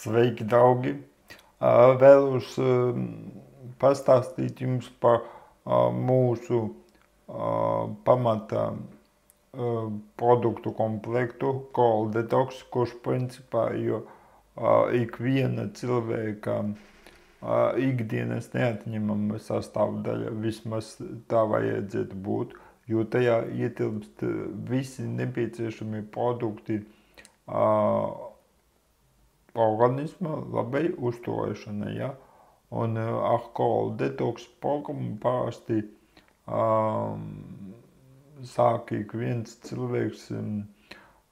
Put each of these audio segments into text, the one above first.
Sveiki, draugi! Vēlos pastāstīt jums par mūsu pamata produktu komplektu Coral Detox, kurš principā ir ikviena cilvēka ikdienas neatņemama sastāvdaļa, vismaz tā vajadzētu būt, jo tajā ietilpst visi nepieciešamie produkti organisma labai uzturēšanai. Ja? Un alkohola detoks programmu parasti um, sāk ik viens cilvēks um,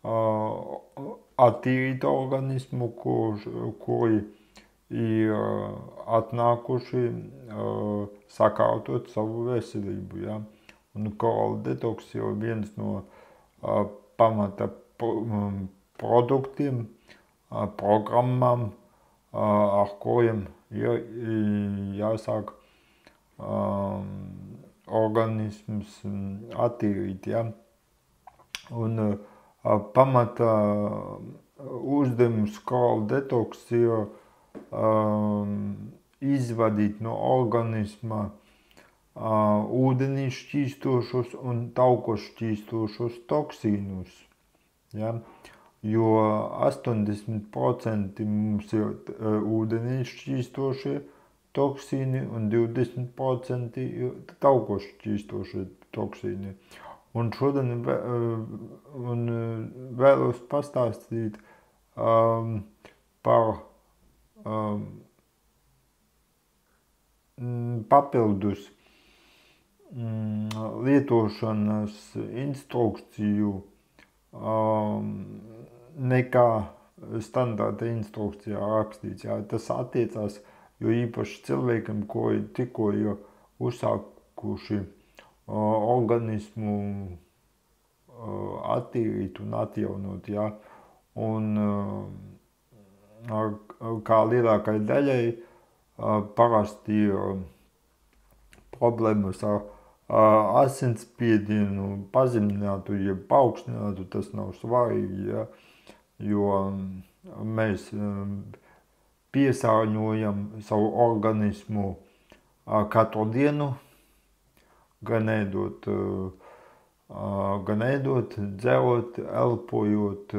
uh, attīrīt organismu, kur, kuri ir atnākuši uh, sakārtot savu veselību. Ja? Un kola detoks ir viens no uh, pamata produktiem, programmām, ar kuriem ir jāsāk organisms attīrīt. Ja? Un pamata uzdevums kola detoks ir izvadīt no organisma ūdenī šķīstošos un taukos šķīstošos toksīnus. Ja? Uh, jo 80% mums ir uh, ūdenī šķīstošie toksīni un 20% ir taukos šķīstošie toksīni. Un šodien uh, un, uh, vēlos pastāstīt um, par um, papildus um, lietošanas instrukciju um, nekā standarta instrukcijā rakstīts. Jā. Tas attiecās jo īpaši cilvēkiem, ko tikko ir uzsākuši uh, organismu attīrīt un atjaunot. Jā. Un kā lielākai daļai parasti ir problēmas ar asinsspiedienu pazeminātu, ja paaugstinātu, tas nav svarīgi. Ja jo mēs piesārņojam savu organismu katru dienu, gan ēdot, gan ēdot, dzerot, elpojot,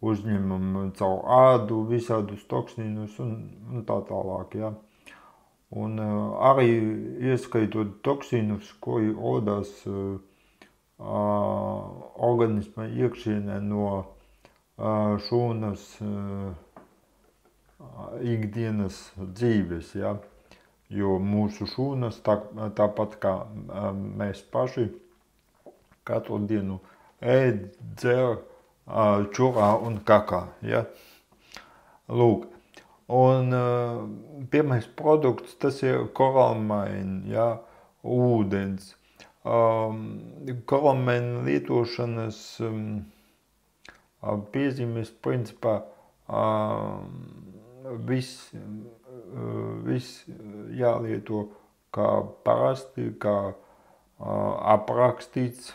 uzņemam caur ādu visādus toksīnus un, un tā tālāk. Ja. Un arī ieskaitot toksīnus, kuri rodās organisma iekšienē no šūnas ikdienas dzīves. Ja? Jo mūsu šūnas, tā, tāpat kā mēs paši, katru dienu ēd, dzer, čurā un kakā. Ja? Lūk. Un pirmais produkts, tas ir koralmaini, ja? ūdens. Um, koralmaini lietošanas um, piezīmes principā viss, viss jālieto kā parasti, kā aprakstīts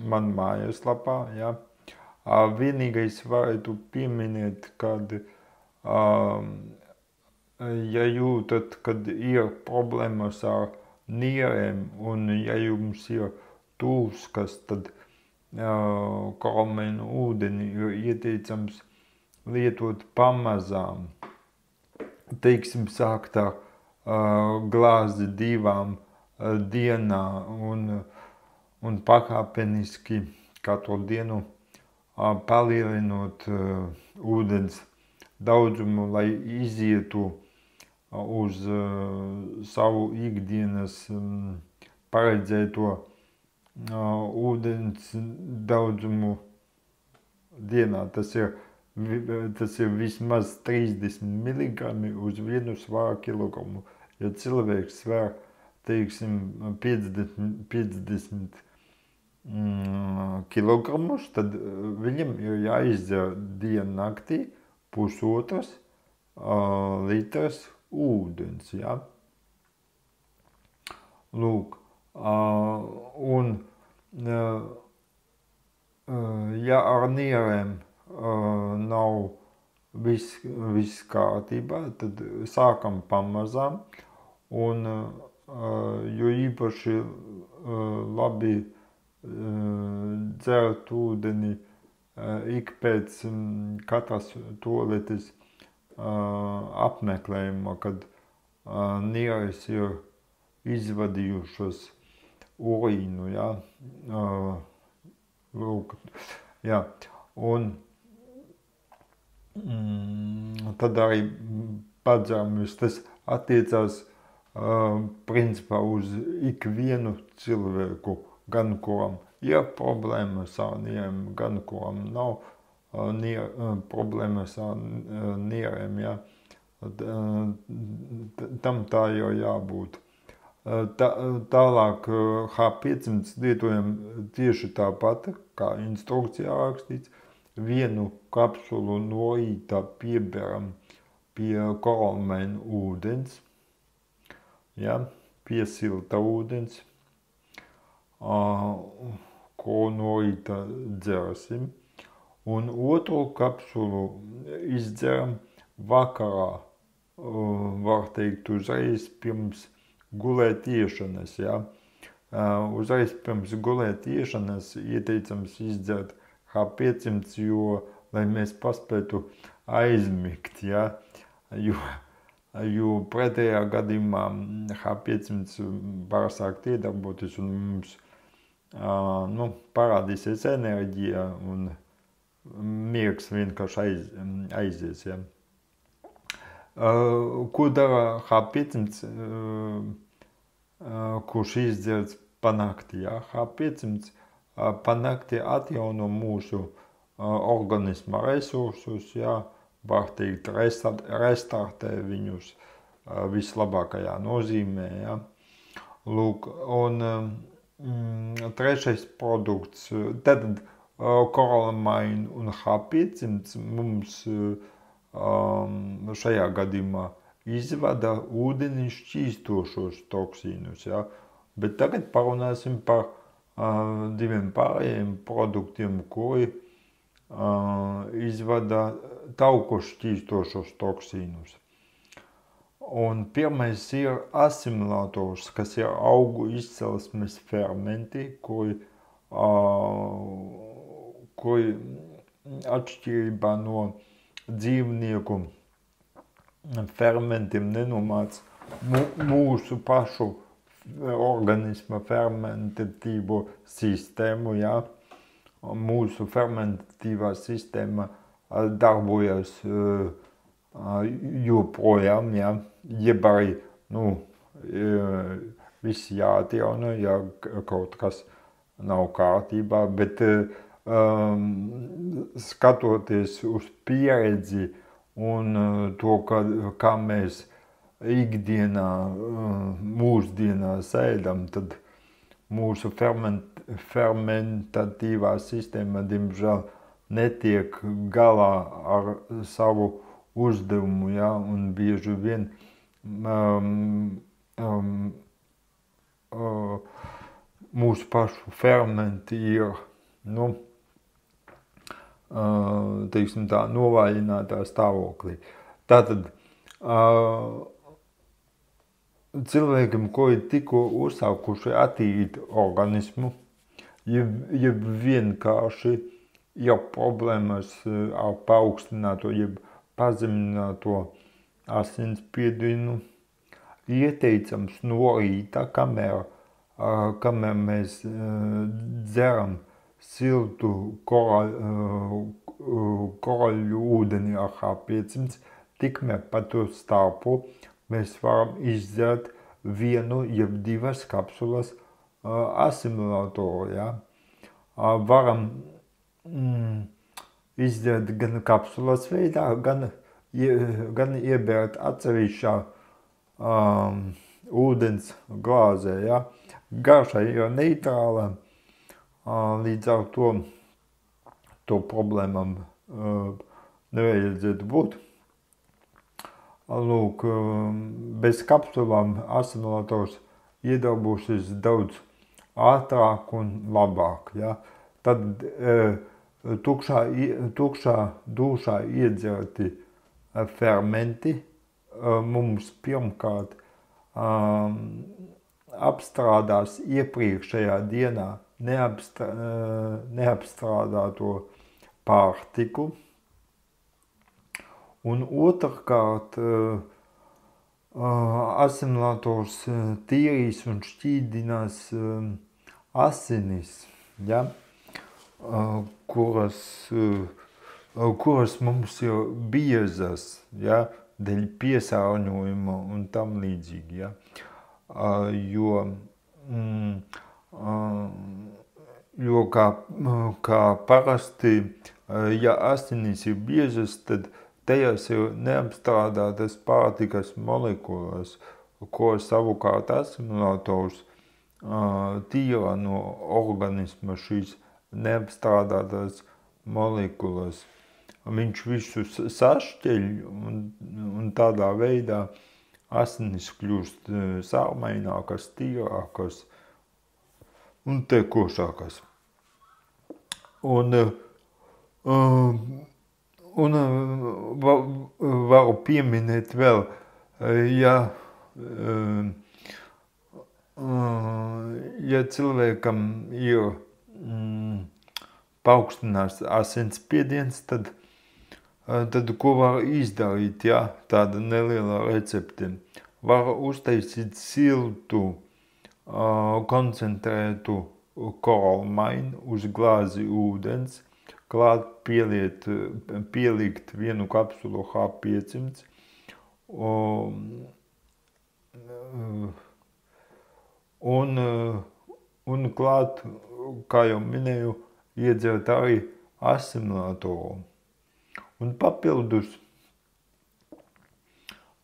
man mājaslapā. Ja. Vienīgais varētu pieminēt, kad ja jūtat, kad ir problēmas ar nierēm un ja jums ir tūskas, tad uh, kalmenu ūdeni ir ieteicams lietot pamazām. Teiksim, sākt ar glāzi divām dienā un, un pakāpeniski katru dienu palielinot ūdens daudzumu, lai izietu uz savu ikdienas paredzēto ūdens daudzumu dienā. Tas ir, tas ir vismaz 30 mg uz vienu svāru kilogramu. Ja cilvēks svēr, teiksim, 50, 50 mm, kilogramus, tad viņam ir jāizdzer dienu naktī pusotras uh, litras ūdens. Ja? Lūk, Un, ja ar nierēm nav viss, viss kārtībā, tad sākam pamazām, un jo īpaši labi dzert ūdeni ik pēc katras toaletes apmeklējuma, kad nieres ir izvadījušas urīnu, ja, lūk, jā, un mm, tad arī padzāmis, tas attiecās principā uz ikvienu cilvēku, gan kuram ir problēmas ar nieriem, gan kuram nav nier, problēmas ar nieriem, ja. Tam tā jau jābūt. Tā, tālāk H500 lietojam tieši tāpat, kā instrukcijā rakstīts. Vienu kapsulu no rīta pieberam pie koralmeņa ūdens, ja, pie silta ūdens, ko no rīta dzersim. Un otru kapsulu izdzeram vakarā, var teikt, uzreiz pirms gulēt iešanas. Ja? Uzreiz pirms gulēt iešanas ieteicams izdzert H500, jo, lai mēs paspētu aizmigt. Ja? Jo, jo pretējā gadījumā H500 var sākt iedarboties un mums nu, parādīsies enerģija un miegs vienkārši aiz, aizies. Ja? Ko dara H500? Kurš izdzirds panakti. Ja? H500 panakti atjauno mūsu organisma resursus, ja? var teikt, restartē viņus vislabākajā nozīmē. Ja? Lūk, un mm, trešais produkts, tad koralamain un H500 mums um, šajā gadījumā izvada ūdeni šķīstošos toksīnus. Ja? Bet tagad parunāsim par uh, diviem pārējiem produktiem, kuri uh, izvada tauku šķīstošos toksīnus. Un pirmais ir asimilators, kas ir augu izcelsmes fermenti, kuri, uh, kuri atšķirībā no dzīvnieku fermentiem nenomāc mūsu pašu organisma fermentatīvo sistēmu, jā. Mūsu fermentatīvā sistēma darbojas joprojām, jā. Jeb arī, nu, viss jāatjauno, ja kaut kas nav kārtībā, bet um, skatoties uz pieredzi, uh, un uh, to, ka, kā mēs ikdienā, uh, mūsdienās ēdam, tad mūsu ferment, fermentatīvā sistēma, diemžēl, netiek galā ar savu uzdevumu, ja, un bieži vien um, um, uh, mūsu pašu fermenti ir, nu, teiksim, tā, novājinātā stāvoklī. Tātad cilvēkam, ko ir tikko uzsākuši attīrīt organismu, ja, ja vienkārši jau problēmas ar paaugstināto, jeb pazemināto asinsspiedienu, ieteicams no rīta, kamēr, kamēr mēs dzeram siltu koraļu, ūdeni ar H500, tikmēr pa to stāpu mēs varam izdzert vienu jeb divas kapsulas asimilatoru. Ja? Varam mm, izdzert gan kapsulas veidā, gan, gan iebērt atsevišķā um, ūdens glāzē. Ja? Garša ir neitrāla Līdz ar to to problēmām nevajadzētu būt. Lūk, bez kapsulām asimilators iedarbosies daudz ātrāk un labāk. Ja? Tad tukšā, tukšā dūšā iedzerti fermenti mums pirmkārt apstrādās iepriekšējā dienā neapstrādāto pārtiku, un otrkārt asimilators tīrīs un šķīdinās asinis, ja, kuras, kuras mums ir biezas, ja, dēļ piesārņojuma un tam līdzīgi, ja, jo, mm, kā, kā parasti, ja asinis ir biezas, tad tajās ir neapstrādātas pārtikas molekulas, ko savukārt asimilators tīra no organisma šīs neapstrādātās molekulas. Viņš visu sašķeļ un, un tādā veidā asinis kļūst sārmainākas, tīrākas un tekošākas. Un, un varu pieminēt vēl, ja ja cilvēkam ir mm, paaugstinās asinsspiediens, tad, tad ko var izdarīt, ja, tāda neliela recepte. Var uztaisīt siltu, koncentrētu koralmainu uz glāzi ūdens, klāt pieliet, pielikt vienu kapsulu H500, un, un, un klāt, kā jau minēju, iedzert arī asimilatoru. Un papildus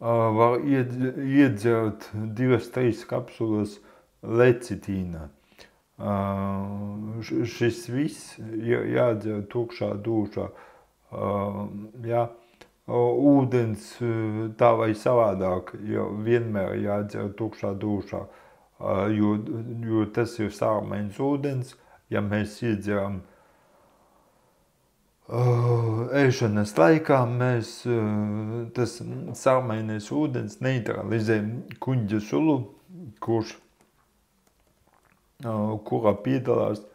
var iedzert divas, trīs kapsulas lecitīna. Šis viss jādzer tukšā dūšā. Jā, ūdens tā vai savādāk, vienmēr jādzer tukšā dūšā jo, jo tas ir sārmains ūdens, ja mēs iedzeram ēšanas laikā, mēs, tas sārmainais ūdens neutralizē kuģa sulu, kurš, kurā piedalās uh,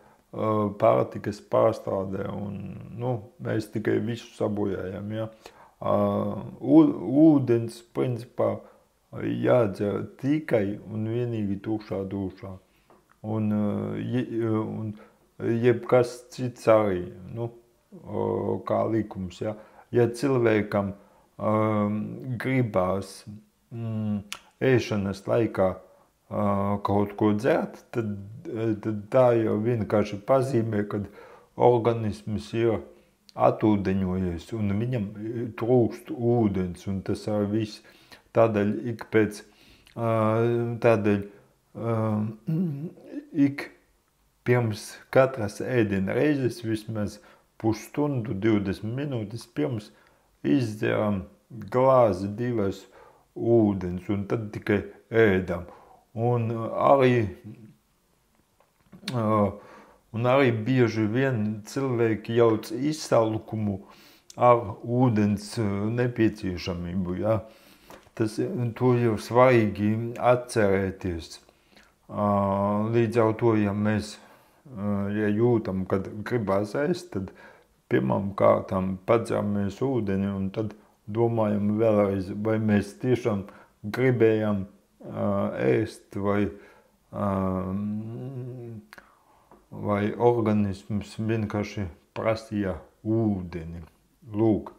pārtikas pārstrādē, un nu, mēs tikai visu sabojājam. Ja? Uh, ūdens, principā, jādzer tikai un vienīgi tukšā dušā. Un, un jebkas cits arī, nu, kā likums. Ja, ja cilvēkam um, gribās mm, ēšanas laikā uh, kaut ko dzert, tad, tad tā jau vienkārši pazīmē, kad organisms ir atūdeņojies un viņam trūkst ūdens tas viss Tādēļ ik pēc, tādēļ ik pirms katras ēdiena reizes vismaz pusstundu, 20 minūtes pirms izdzeram glāzi divas ūdens un tad tikai ēdam. Un arī, un arī bieži vien cilvēki jauc izsalkumu ar ūdens nepieciešamību. Ja? Tas, to jau svarīgi atcerēties. Līdz ar to, ja mēs ja jūtam, kad gribās ēst, tad pirmām kārtām padzeramies ūdeni un tad domājam vēlreiz, vai mēs tiešām gribējām ēst vai, vai organisms vienkārši prasīja ūdeni. Lūk,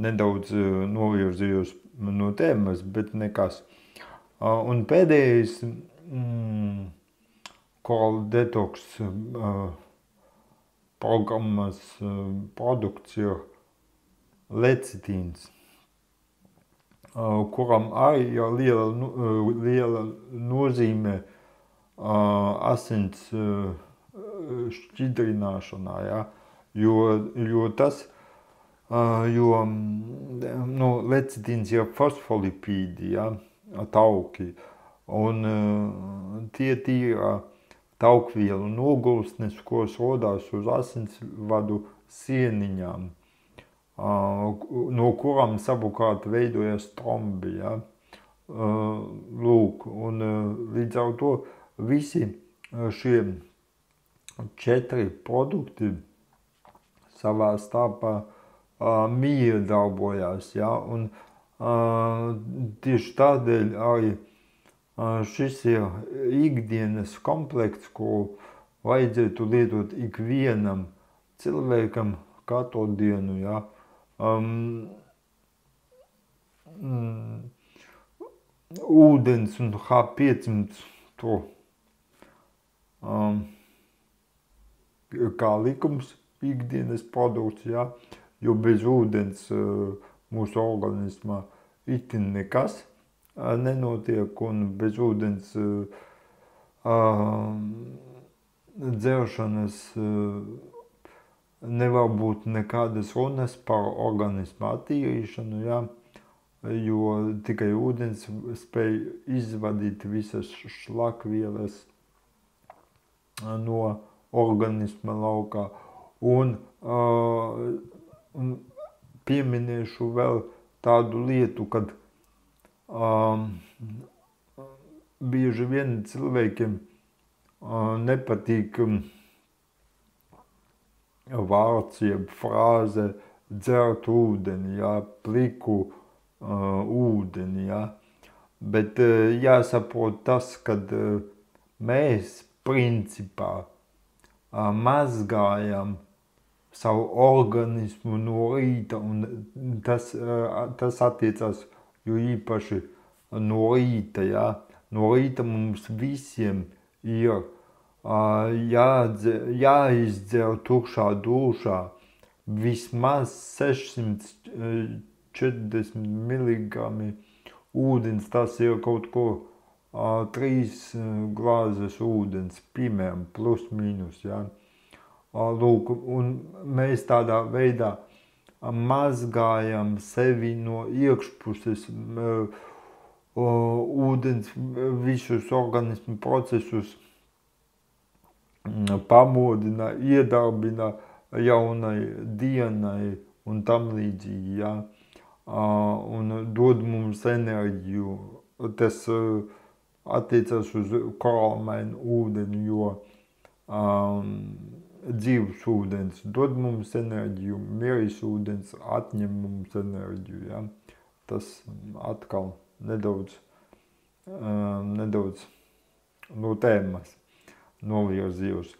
nedaudz novirzījos no tēmas, bet nekas. Un pēdējais mm, Coral Detox programmas produkts ir lecitīns, kuram arī ir liela, uh, liela nozīme uh, asins uh, šķidrināšanā, ja? jo, jo tas uh, jo nu, lecitīns ir fosfolipīdi, ja, tauki, un tie tīra taukvielu nogulsnes, kuras rodās uz asinsvadu sieniņām. No kurām savukārt veidojas trombi. Ja? Lūk, un līdz ar to visi šie četri produkti savā starpā miedarbojās. Ja? Un, tieši tādēļ arī šis ir ikdienas komplekts, ko vajadzētu lietot ikvienam cilvēkam katru dienu. Ja? Um, mm, ūdens un H500 to um, kā likums ikdienas produkts, ja? jo bez ūdens uh, mūsu organismā itin nekas uh, nenotiek un bez ūdens uh, uh, dzeršanas uh, nevar būt nekādas runas par organismu attīrīšanu, ja, jo tikai ūdens spēj izvadīt visas šlakvielas no organisma laukā. Un, uh, pieminēšu vēl tādu lietu, kad um, bieži vien cilvēkiem uh, nepatīk um, vārds, jeb frāze dzert ūdeni, jā, pliku uh, ūdeni, jā. Bet uh, jāsaprot tas, kad uh, mēs principā uh, mazgājam savu organismu no rīta, un tas, uh, tas attiecās jo īpaši no rīta, jā. No rīta mums visiem ir jādzer, jāizdzer tukšā dušā vismaz 640 mg ūdens. Tas ir kaut ko trīs glāzes ūdens, piemēram, plus mīnus. Ja? Lūk, un mēs tādā veidā mazgājam sevi no iekšpuses, ūdens visus organismu procesus pamodina, iedarbina jaunai dienai un tam līdzīgi, ja? un dod mums enerģiju. Tas attiecas uz koralmainu ūdeni, jo um, dzīves ūdens dod mums enerģiju, mieris ūdens atņem mums enerģiju. Ja? Tas atkal nedaudz, um, nedaudz no tēmas novirzījus.